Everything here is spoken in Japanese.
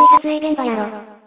AV 撮影現場やろ。